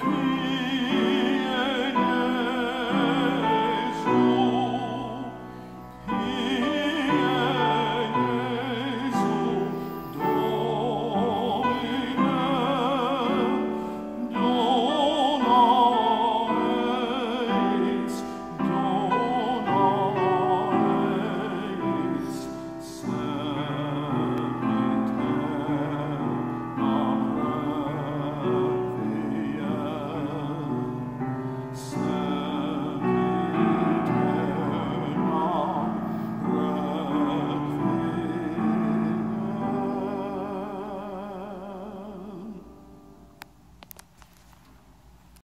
去